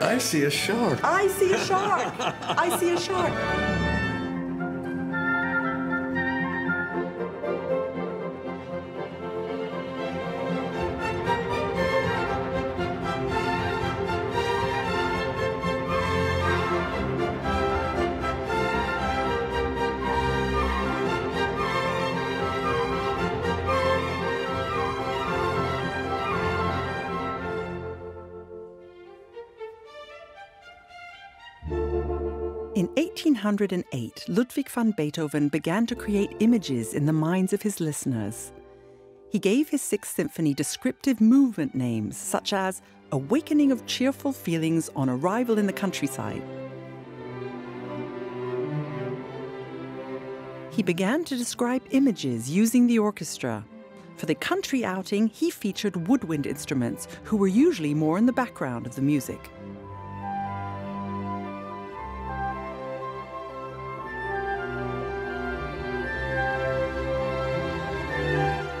I see a shark. I see a shark. I see a shark. In 1808, Ludwig van Beethoven began to create images in the minds of his listeners. He gave his Sixth Symphony descriptive movement names such as Awakening of Cheerful Feelings on Arrival in the Countryside. He began to describe images using the orchestra. For the country outing, he featured woodwind instruments, who were usually more in the background of the music.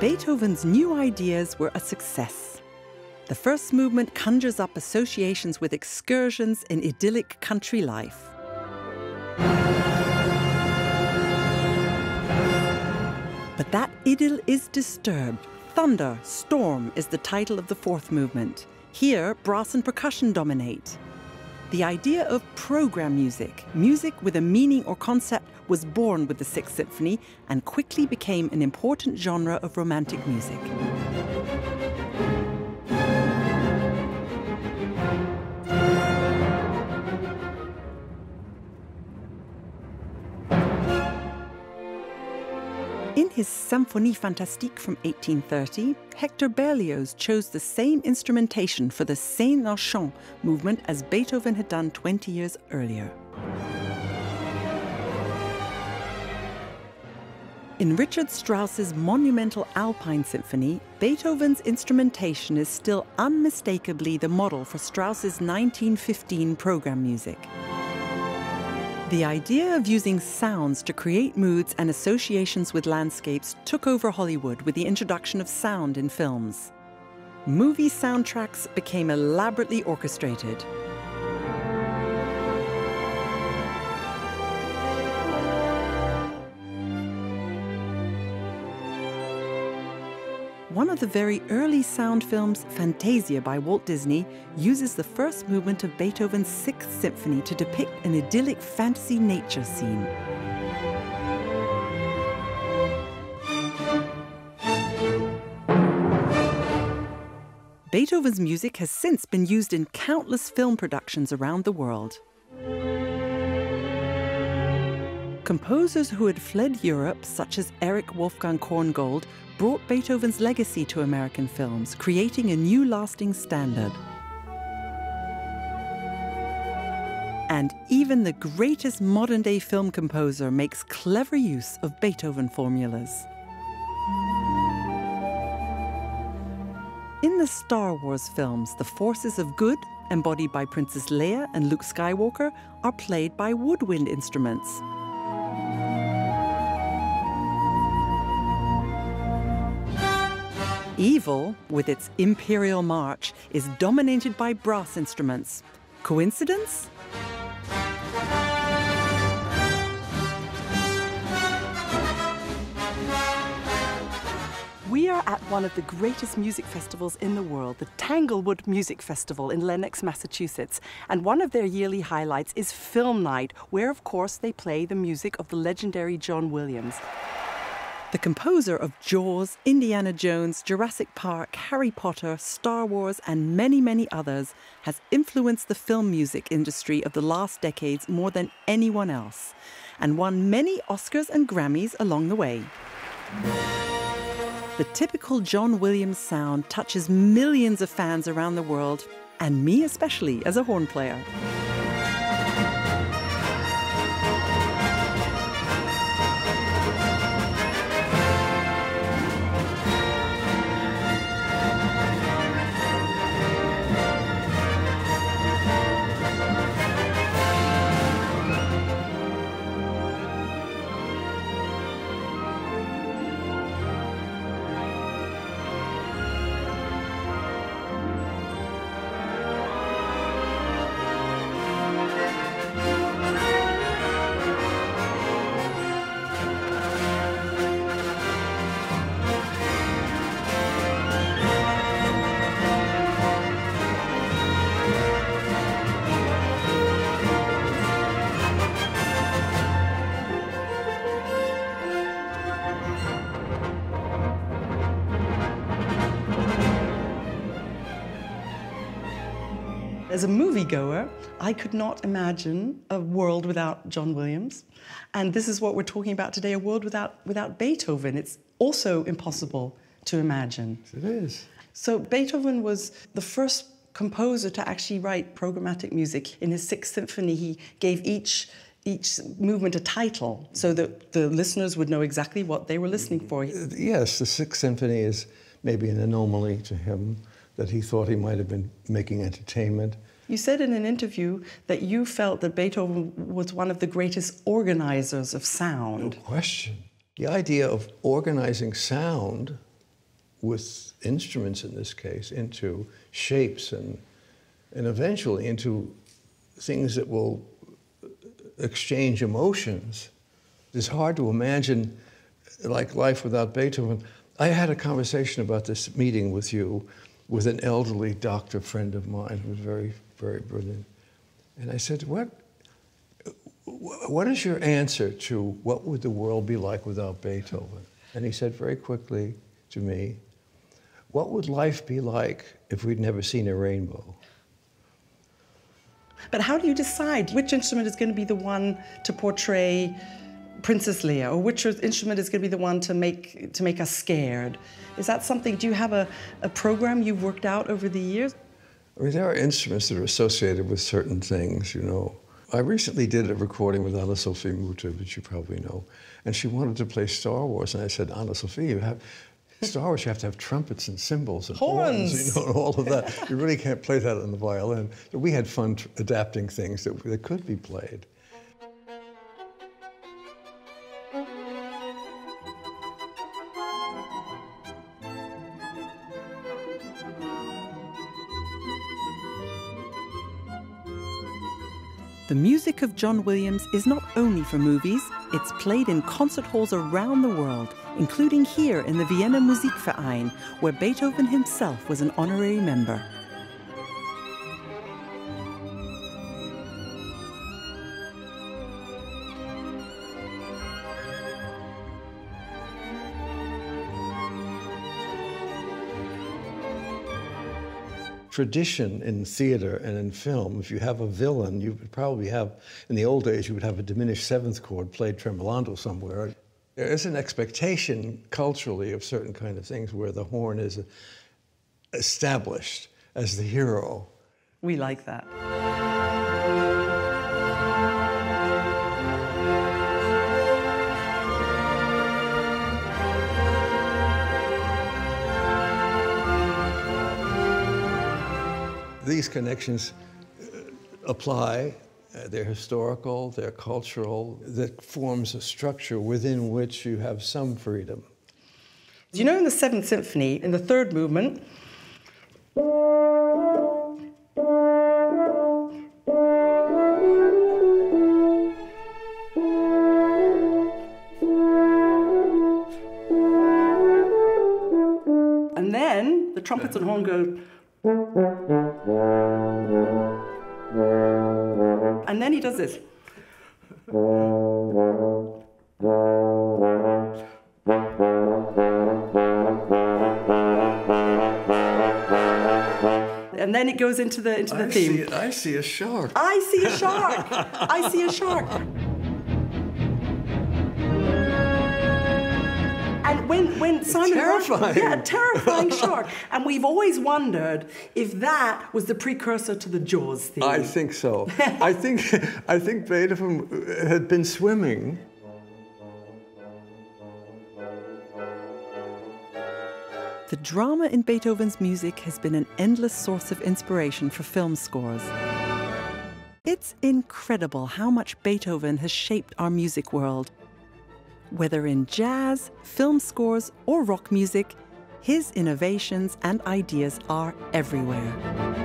Beethoven's new ideas were a success. The first movement conjures up associations with excursions in idyllic country life. But that idyll is disturbed. Thunder, Storm is the title of the fourth movement. Here, brass and percussion dominate. The idea of program music, music with a meaning or concept, was born with the Sixth Symphony and quickly became an important genre of romantic music. In his Symphonie Fantastique from 1830, Hector Berlioz chose the same instrumentation for the Scène en movement as Beethoven had done 20 years earlier. In Richard Strauss's monumental Alpine Symphony, Beethoven's instrumentation is still unmistakably the model for Strauss's 1915 program music. The idea of using sounds to create moods and associations with landscapes took over Hollywood with the introduction of sound in films. Movie soundtracks became elaborately orchestrated. One of the very early sound films, Fantasia by Walt Disney, uses the first movement of Beethoven's Sixth Symphony to depict an idyllic fantasy nature scene. Beethoven's music has since been used in countless film productions around the world. Composers who had fled Europe, such as Erich Wolfgang Korngold, brought Beethoven's legacy to American films, creating a new lasting standard. And even the greatest modern day film composer makes clever use of Beethoven formulas. In the Star Wars films, the forces of good, embodied by Princess Leia and Luke Skywalker, are played by woodwind instruments. Evil, with its imperial march, is dominated by brass instruments. Coincidence? We are at one of the greatest music festivals in the world, the Tanglewood Music Festival in Lenox, Massachusetts. And one of their yearly highlights is Film Night, where, of course, they play the music of the legendary John Williams. The composer of Jaws, Indiana Jones, Jurassic Park, Harry Potter, Star Wars, and many, many others, has influenced the film music industry of the last decades more than anyone else, and won many Oscars and Grammys along the way. The typical John Williams sound touches millions of fans around the world, and me especially as a horn player. As a moviegoer, I could not imagine a world without John Williams. And this is what we're talking about today a world without, without Beethoven. It's also impossible to imagine. It is. So, Beethoven was the first composer to actually write programmatic music. In his Sixth Symphony, he gave each each movement a title so that the listeners would know exactly what they were listening for. Yes, the Sixth Symphony is maybe an anomaly to him that he thought he might have been making entertainment. You said in an interview that you felt that Beethoven was one of the greatest organizers of sound. No question. The idea of organizing sound with instruments in this case into shapes and, and eventually into things that will exchange emotions. It's hard to imagine like life without Beethoven. I had a conversation about this meeting with you with an elderly doctor friend of mine who was very, very brilliant. And I said, what, what is your answer to what would the world be like without Beethoven? And he said very quickly to me, what would life be like if we'd never seen a rainbow? But how do you decide which instrument is going to be the one to portray Princess Leia, or which instrument is going to be the one to make to make us scared? Is that something? Do you have a, a program you've worked out over the years? I mean, there are instruments that are associated with certain things, you know. I recently did a recording with Anna Sophie Mutter, which you probably know, and she wanted to play Star Wars, and I said, Anna Sophie, you have Star Wars, you have to have trumpets and cymbals and horns, horns you know, and all of that. you really can't play that on the violin. So we had fun adapting things that, that could be played. The music of John Williams is not only for movies, it's played in concert halls around the world, including here in the Vienna Musikverein, where Beethoven himself was an honorary member. Tradition in theater and in film, if you have a villain, you would probably have, in the old days, you would have a diminished seventh chord played tremolando somewhere. There is an expectation culturally of certain kind of things where the horn is established as the hero. We like that. These connections uh, apply. Uh, they're historical, they're cultural, that forms a structure within which you have some freedom. Do you know, in the Seventh Symphony, in the third movement, and then the trumpets and horn go and then he does this. And then it goes into the into the I theme. See, I see a shark. I see a shark. I see a shark. when, when Simon terrifying. yeah, terrifying shark. And we've always wondered if that was the precursor to the Jaws theme. I think so. I think I think Beethoven uh, had been swimming. The drama in Beethoven's music has been an endless source of inspiration for film scores. It's incredible how much Beethoven has shaped our music world. Whether in jazz, film scores, or rock music, his innovations and ideas are everywhere.